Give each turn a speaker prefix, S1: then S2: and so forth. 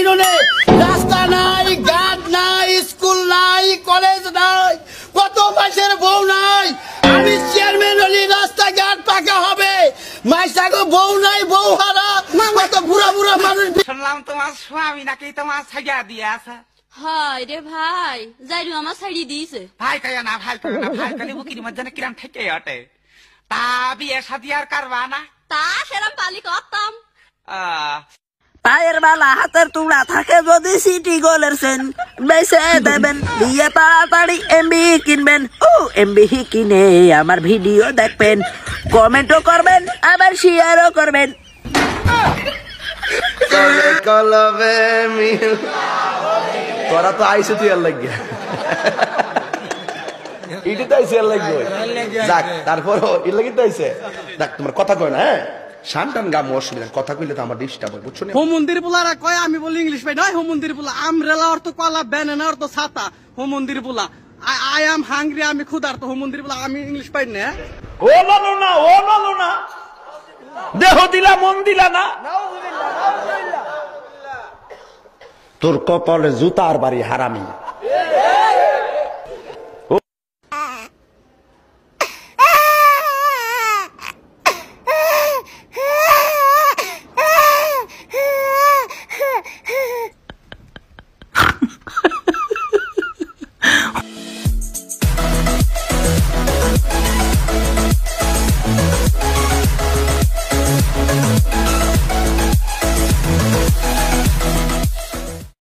S1: ইউনিয়নে রাস্তা নাই ঘাট নাই, স্কুল নাই, কলেজ নাই, কত মাসের বউ নাই? আমি চেয়ারম্যান হলি রাস্তাঘাট পাকা হবে। মাইসাগো বউ নাই, বউ
S2: শুনলাম তোমার স্বামী নাকি তোমার ছাইয়া দিয়ে আছে?
S3: হায় রে ভাই যাইরু আমার ছাড়ি দিয়েছে।
S2: ভাই কয়া না ভাই কয়া না ভাই কালি বুকির মধ্যে না কিরাম থেকে ওঠে তা বিয়ে সাদি আর কারবা না?
S3: তা সেরাম পালি করতাম।
S2: আহ,
S4: পায়ের বালা হাতের তুলা থাকে যদি সিটি গোলের সেন। বেসে দেবেন বিয়ে তাড়াতাড়ি এমবি কিনবেন। ও এমবি কিনে আমার ভিডিও দেখবেন। কমেন্টও করবেন আবার শেয়ারও করবেন।
S5: কলবে মিল। তোরা তো আইসে তুই আর লাগিয়া। ইটি তো আইসে আর লাগবে যাক তারপরও এর লাগি তো আইসে। যাক তোমার কথা কয় না হ্যাঁ? শান টান গাম অসুবিধা কথা কইলে তো আমার ডিস্টার্ব হয় বুঝছ না?
S6: হোম মন্দির পোলারা কয় আমি বলি ইংলিশ পাই। নয় হোম মন্দির পোলা। আমরেলা অর্থ কলা ব্যানানা অর্থ ছাতা। হোম মন্দির পোলা আই এম হাংরি আমি ক্ষুধার্ত। হোম মন্দির পোলা আমি ইংলিশ পাই না।
S5: ও লালো না ও লালো না দেহ দিলা মন দিলা না। তোর কপালে জুতার বাড়ি হারামি।